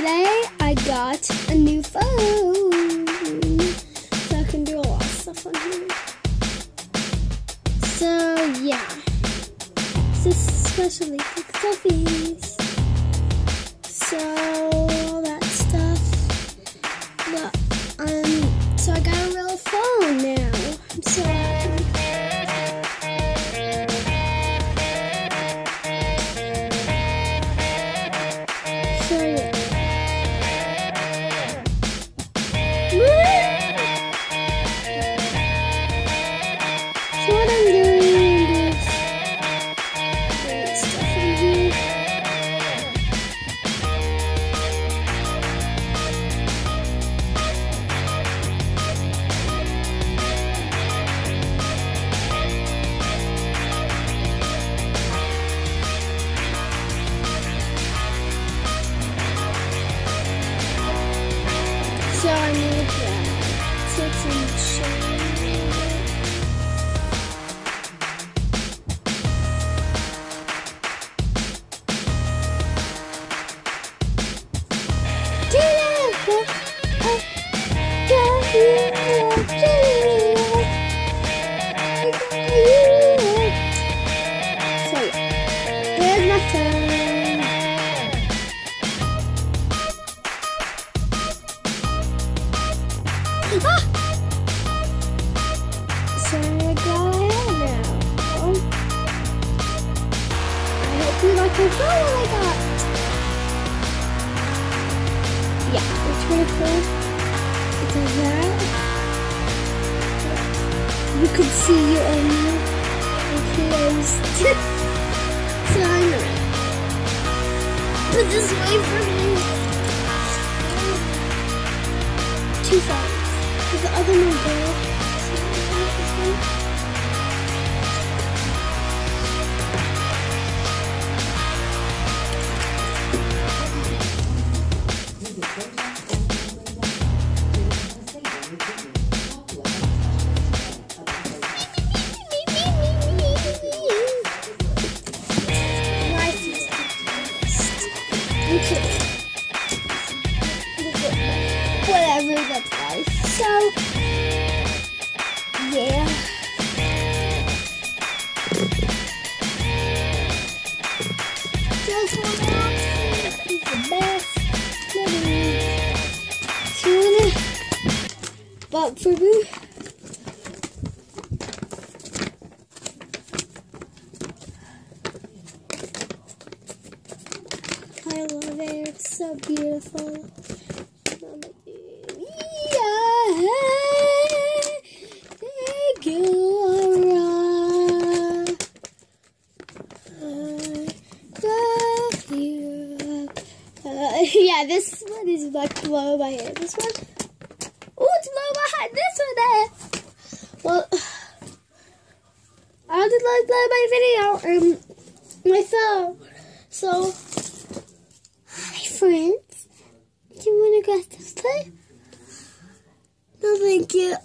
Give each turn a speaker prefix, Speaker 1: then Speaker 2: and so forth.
Speaker 1: today I got a new phone. So I can do a lot of stuff on here. So yeah. This is especially take selfies. So all that stuff. But um so I got So I need uh, to I like I oh got. Yeah, it's really cool. It does that. You can see it on closed. so I'm gonna put this away for me. Two phones. Is the other one good? So Whatever, that's life. So, yeah. Just one outfit is the best. Maybe. Soon. But for me, I love it. It's so beautiful. Oh Yeah, thank you, Aurora. I yeah, this one is like below my head. This one, oh, it's below my head. This one there. Well, I did like play my video um my phone. So, hi friends. Do you want to go to play? No, thank you.